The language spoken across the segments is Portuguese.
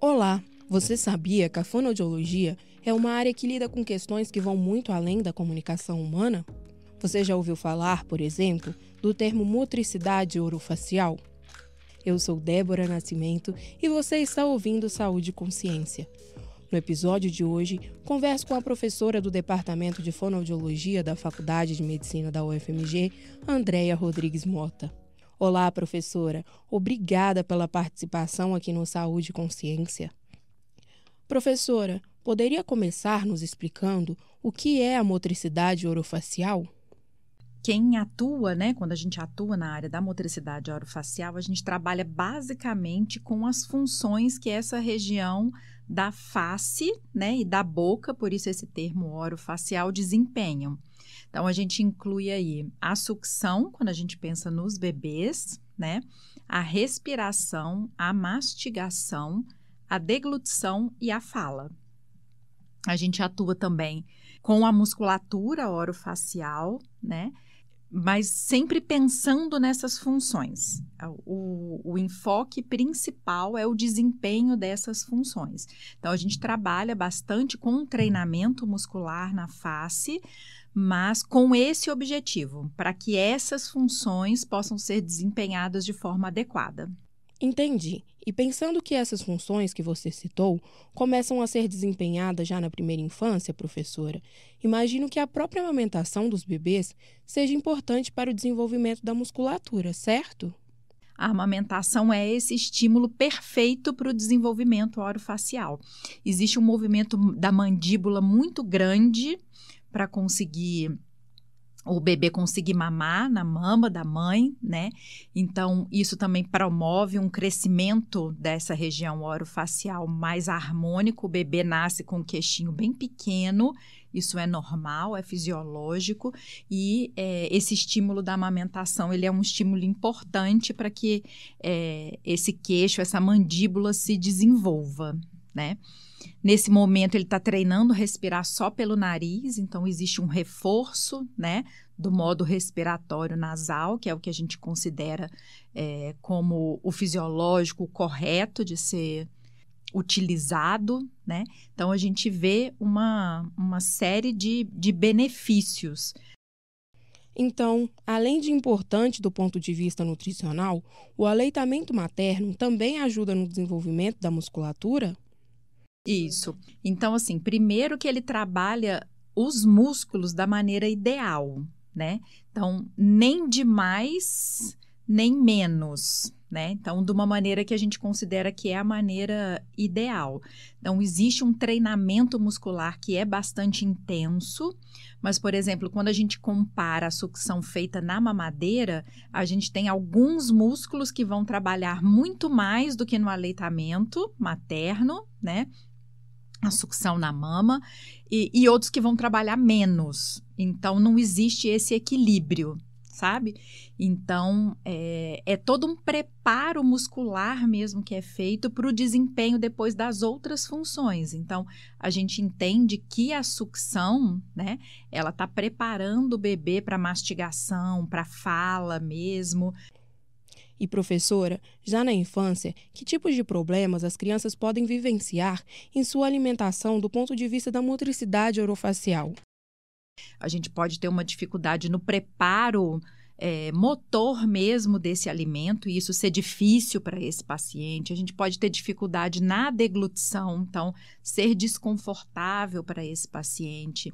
Olá! Você sabia que a fonoaudiologia é uma área que lida com questões que vão muito além da comunicação humana? Você já ouviu falar, por exemplo, do termo motricidade orofacial? Eu sou Débora Nascimento e você está ouvindo Saúde e Consciência. No episódio de hoje, converso com a professora do Departamento de Fonoaudiologia da Faculdade de Medicina da UFMG, Andréia Rodrigues Mota. Olá, professora. Obrigada pela participação aqui no Saúde e Consciência. Professora, poderia começar nos explicando o que é a motricidade orofacial? Quem atua, né, quando a gente atua na área da motricidade orofacial, a gente trabalha basicamente com as funções que essa região da face, né, e da boca, por isso esse termo orofacial, desempenham. Então, a gente inclui aí a sucção, quando a gente pensa nos bebês, né? A respiração, a mastigação, a deglutição e a fala. A gente atua também com a musculatura orofacial, né? Mas sempre pensando nessas funções. O, o, enfoque principal é o desempenho dessas funções. Então, a gente trabalha bastante com treinamento muscular na face, mas com esse objetivo, para que essas funções possam ser desempenhadas de forma adequada. Entendi. E pensando que essas funções que você citou começam a ser desempenhadas já na primeira infância, professora, imagino que a própria amamentação dos bebês seja importante para o desenvolvimento da musculatura, certo? A amamentação é esse estímulo perfeito para o desenvolvimento orofacial. Existe um movimento da mandíbula muito grande para conseguir o bebê conseguir mamar na mama da mãe, né? Então, isso também promove um crescimento dessa região orofacial mais harmônico. O bebê nasce com um queixinho bem pequeno, isso é normal, é fisiológico, e é, esse estímulo da amamentação ele é um estímulo importante para que é, esse queixo, essa mandíbula se desenvolva, né? Nesse momento, ele está treinando respirar só pelo nariz, então existe um reforço, né, do modo respiratório nasal, que é o que a gente considera é, como o fisiológico correto de ser utilizado, né? Então a gente vê uma, uma série de, de benefícios. Então, além de importante do ponto de vista nutricional, o aleitamento materno também ajuda no desenvolvimento da musculatura? Isso. Então, assim, primeiro que ele trabalha os músculos da maneira ideal, né? Então, nem demais, nem menos, né? Então, de uma maneira que a gente considera que é a maneira ideal. Então, existe um treinamento muscular que é bastante intenso, mas, por exemplo, quando a gente compara a sucção feita na mamadeira, a gente tem alguns músculos que vão trabalhar muito mais do que no aleitamento materno, né? a sucção na mama e, e, outros que vão trabalhar menos. Então, não existe esse equilíbrio, sabe? Então, é, é todo um preparo muscular mesmo que é feito para o desempenho depois das outras funções. Então, a gente entende que a sucção, né, ela está preparando o bebê para mastigação, para fala mesmo. E professora, já na infância, que tipos de problemas as crianças podem vivenciar em sua alimentação do ponto de vista da motricidade orofacial? A gente pode ter uma dificuldade no preparo é, motor mesmo desse alimento e isso ser difícil para esse paciente. A gente pode ter dificuldade na deglutição, então, ser desconfortável para esse paciente.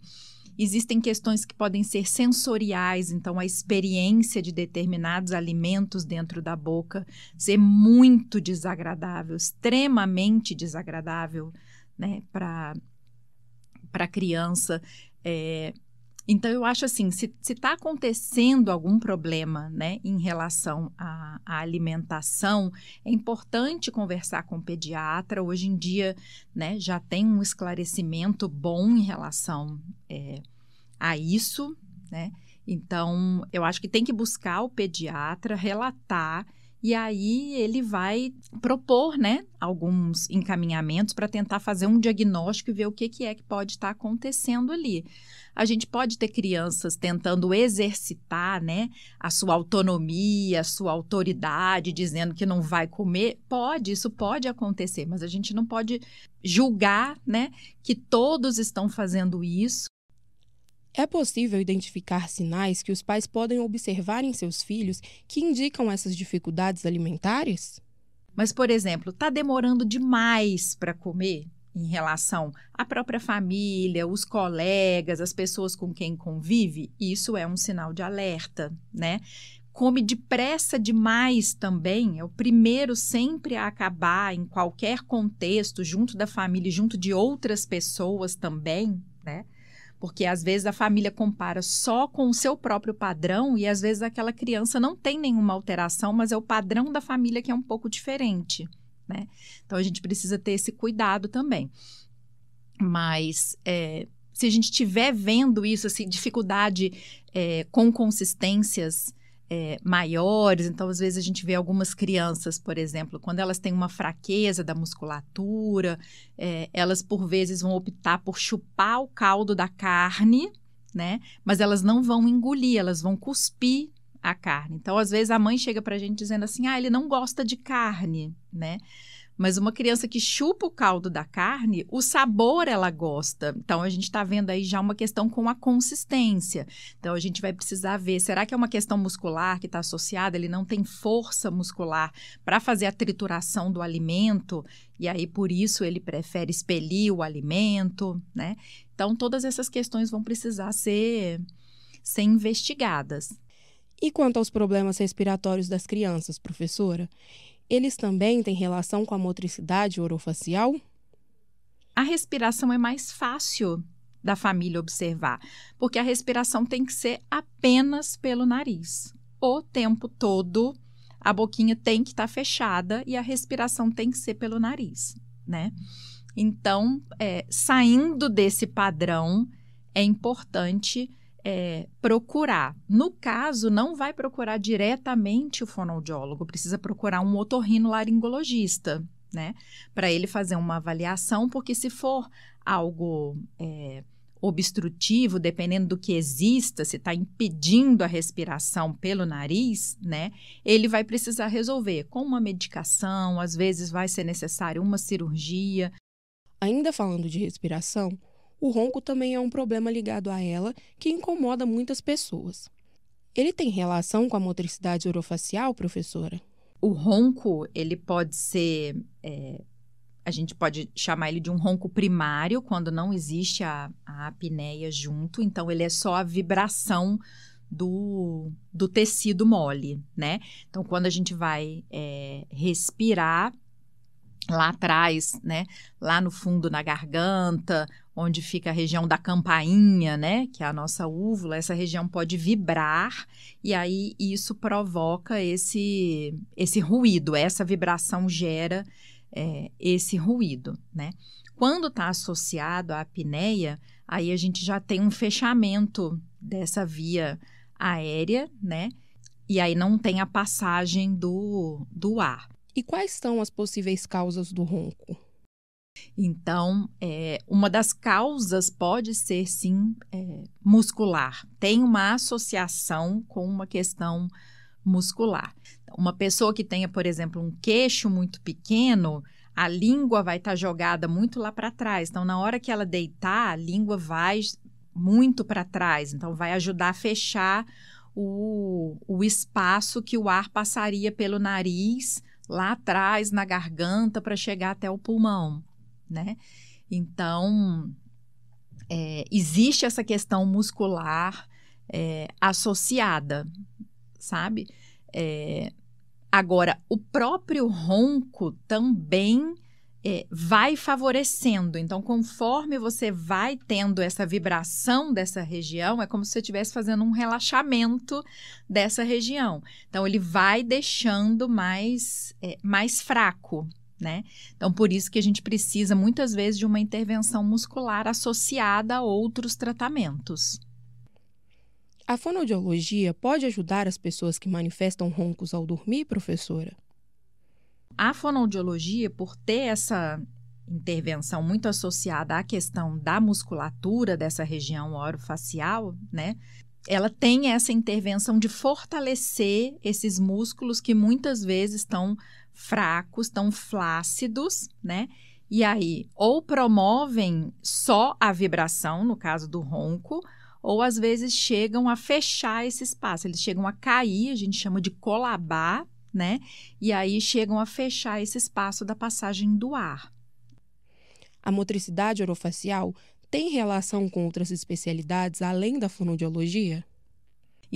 Existem questões que podem ser sensoriais, então a experiência de determinados alimentos dentro da boca ser muito desagradável, extremamente desagradável, né, para a criança. É, então, eu acho assim, se está acontecendo algum problema né, em relação à, à, alimentação, é importante conversar com o pediatra. Hoje em dia, né, já tem um esclarecimento bom em relação é, a isso, né? Então, eu acho que tem que buscar o pediatra, relatar e aí ele vai propor, né, alguns encaminhamentos para tentar fazer um diagnóstico e ver o que, que é que pode estar tá acontecendo ali. A gente pode ter crianças tentando exercitar, né, a sua autonomia, a sua autoridade, dizendo que não vai comer. Pode, isso pode acontecer, mas a gente não pode julgar, né, que todos estão fazendo isso é possível identificar sinais que os pais podem observar em seus filhos que indicam essas dificuldades alimentares? Mas, por exemplo, está demorando demais para comer em relação à própria família, os colegas, as pessoas com quem convive? Isso é um sinal de alerta, né? Come depressa demais também, é o primeiro sempre a acabar em qualquer contexto, junto da família, junto de outras pessoas também, né? Porque às vezes a família compara só com o seu próprio padrão e às vezes aquela criança não tem nenhuma alteração, mas é o padrão da família que é um pouco diferente, né? Então a gente precisa ter esse cuidado também. Mas é, se a gente estiver vendo isso, assim, dificuldade é, com consistências é, maiores. Então, às vezes, a gente vê algumas crianças, por exemplo, quando elas têm uma fraqueza da musculatura, é, elas, por vezes, vão optar por chupar o caldo da carne, né? Mas elas não vão engolir, elas vão cuspir a carne. Então, às vezes, a mãe chega para a gente dizendo assim: ah, ele não gosta de carne, né? Mas uma criança que chupa o caldo da carne, o sabor ela gosta. Então a gente está vendo aí já uma questão com a consistência. Então a gente vai precisar ver, será que é uma questão muscular que está associada? Ele não tem força muscular para fazer a trituração do alimento e aí por isso ele prefere expelir o alimento, né? Então todas essas questões vão precisar ser ser investigadas. E quanto aos problemas respiratórios das crianças, professora? Eles também têm relação com a motricidade orofacial? A respiração é mais fácil da família observar, porque a respiração tem que ser apenas pelo nariz. O tempo todo, a boquinha tem que estar tá fechada e a respiração tem que ser pelo nariz, né? Então, é, saindo desse padrão, é importante é, procurar. No caso, não vai procurar diretamente o fonoaudiólogo, precisa procurar um otorrinolaringologista, né? Para ele fazer uma avaliação, porque se for algo é, obstrutivo, dependendo do que exista, se está impedindo a respiração pelo nariz, né? Ele vai precisar resolver com uma medicação, às vezes vai ser necessário uma cirurgia. Ainda falando de respiração, o ronco também é um problema ligado a ela que incomoda muitas pessoas. Ele tem relação com a motricidade orofacial, professora? O ronco, ele pode ser. É, a gente pode chamar ele de um ronco primário, quando não existe a, a apneia junto, então ele é só a vibração do, do tecido mole, né? Então, quando a gente vai é, respirar, lá atrás, né, lá no fundo na garganta, onde fica a região da campainha, né, que é a nossa úvula, essa região pode vibrar e aí isso provoca esse esse ruído, essa vibração gera é, esse ruído, né? Quando está associado à apneia, aí a gente já tem um fechamento dessa via aérea, né? E aí não tem a passagem do, do ar. E quais são as possíveis causas do ronco? Então, é, uma das causas pode ser, sim, é, muscular. Tem uma associação com uma questão muscular. Uma pessoa que tenha, por exemplo, um queixo muito pequeno, a língua vai estar tá jogada muito lá para trás. Então, na hora que ela deitar, a língua vai muito para trás. Então, vai ajudar a fechar o, o espaço que o ar passaria pelo nariz lá atrás na garganta para chegar até o pulmão, né? Então, é, existe essa questão muscular é, associada, sabe? É, agora, o próprio ronco também é, vai favorecendo. Então, conforme você vai tendo essa vibração dessa região, é como se você estivesse fazendo um relaxamento dessa região. Então, ele vai deixando mais, é, mais fraco. Né? Então, por isso que a gente precisa muitas vezes de uma intervenção muscular associada a outros tratamentos. A fonoaudiologia pode ajudar as pessoas que manifestam roncos ao dormir, professora? A fonoaudiologia, por ter essa intervenção muito associada à questão da musculatura dessa região orofacial, né? Ela tem essa intervenção de fortalecer esses músculos que muitas vezes estão fracos, estão flácidos, né? E aí, ou promovem só a vibração, no caso do ronco, ou às vezes chegam a fechar esse espaço, eles chegam a cair, a gente chama de colabar, né? E aí chegam a fechar esse espaço da passagem do ar. A motricidade orofacial tem relação com outras especialidades além da fonoaudiologia?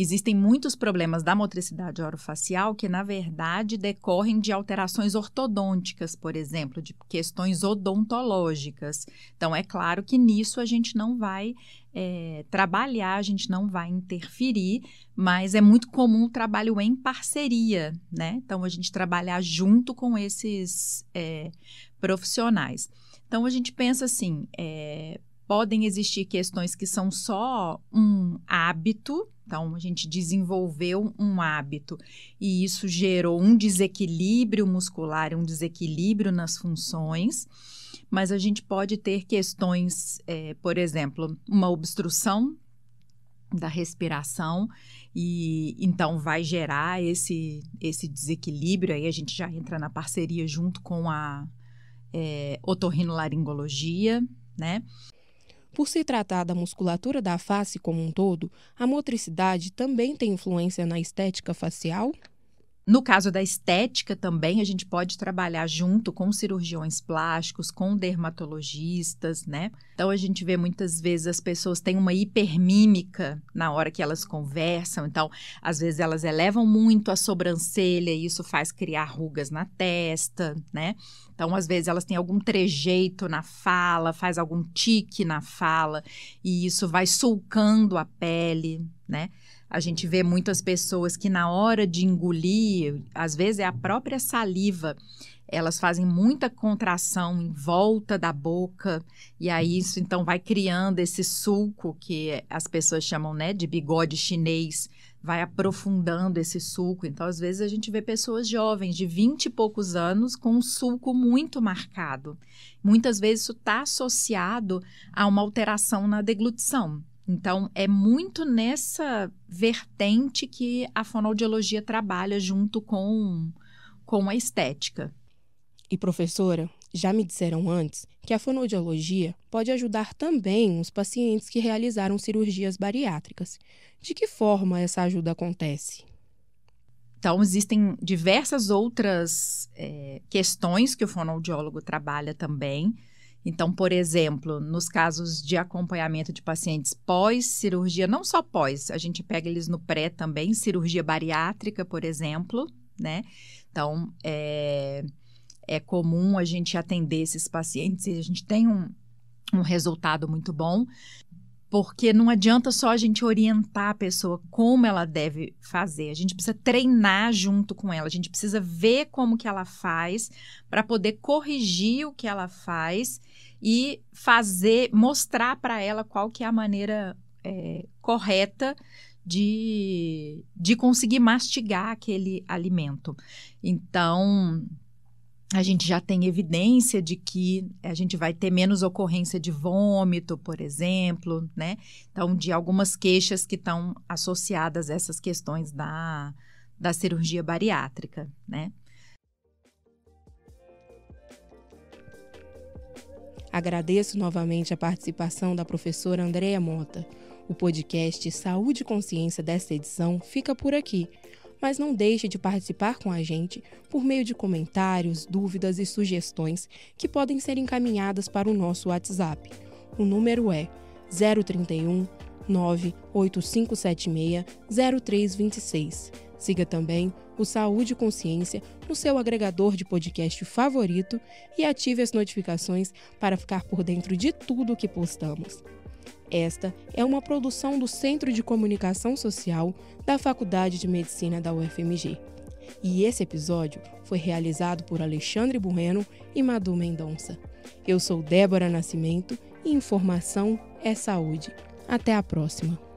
Existem muitos problemas da motricidade orofacial que, na verdade, decorrem de alterações ortodônticas, por exemplo, de questões odontológicas. Então, é claro que nisso a gente não vai é, trabalhar, a gente não vai interferir, mas é muito comum o trabalho em parceria, né? Então, a gente trabalhar junto com esses é, profissionais. Então, a gente pensa assim: é, podem existir questões que são só um hábito, então a gente desenvolveu um hábito e isso gerou um desequilíbrio muscular, um desequilíbrio nas funções, mas a gente pode ter questões, é, por exemplo, uma obstrução da respiração e então vai gerar esse esse desequilíbrio aí a gente já entra na parceria junto com a é, otorrinolaringologia, né? Por se tratar da musculatura da face como um todo, a motricidade também tem influência na estética facial? No caso da estética também, a gente pode trabalhar junto com cirurgiões plásticos, com dermatologistas, né? Então a gente vê muitas vezes as pessoas têm uma hipermímica na hora que elas conversam, então às vezes elas elevam muito a sobrancelha e isso faz criar rugas na testa, né? Então às vezes elas têm algum trejeito na fala, faz algum tique na fala e isso vai sulcando a pele, né? A gente vê muitas pessoas que na hora de engolir, às vezes é a própria saliva, elas fazem muita contração em volta da boca e aí isso então vai criando esse sulco que as pessoas chamam, né, de bigode chinês, vai aprofundando esse sulco. Então, às vezes a gente vê pessoas jovens de 20 e poucos anos com um sulco muito marcado. Muitas vezes isso está associado a uma alteração na deglutição. Então, é muito nessa vertente que a fonoaudiologia trabalha junto com, com a estética. E professora, já me disseram antes que a fonoaudiologia pode ajudar também os pacientes que realizaram cirurgias bariátricas. De que forma essa ajuda acontece? Então, existem diversas outras é, questões que o fonoaudiólogo trabalha também. Então, por exemplo, nos casos de acompanhamento de pacientes pós-cirurgia, não só pós, a gente pega eles no pré também, cirurgia bariátrica, por exemplo, né? Então, é, é comum a gente atender esses pacientes e a gente tem um, um resultado muito bom, porque não adianta só a gente orientar a pessoa como ela deve fazer, a gente precisa treinar junto com ela, a gente precisa ver como que ela faz para poder corrigir o que ela faz e fazer, mostrar para ela qual que é a maneira é, correta de, de conseguir mastigar aquele alimento. Então, a gente já tem evidência de que a gente vai ter menos ocorrência de vômito, por exemplo, né? Então, de algumas queixas que estão associadas a essas questões da, da cirurgia bariátrica, né? Agradeço novamente a participação da professora Andréa Mota. O podcast Saúde e Consciência desta edição fica por aqui, mas não deixe de participar com a gente por meio de comentários, dúvidas e sugestões que podem ser encaminhadas para o nosso WhatsApp. O número é 031 98576 0326. Siga também o Saúde e Consciência no seu agregador de podcast favorito e ative as notificações para ficar por dentro de tudo o que postamos. Esta é uma produção do Centro de Comunicação Social da Faculdade de Medicina da UFMG. E esse episódio foi realizado por Alexandre Bueno e Madu Mendonça. Eu sou Débora Nascimento e informação é saúde. Até a próxima!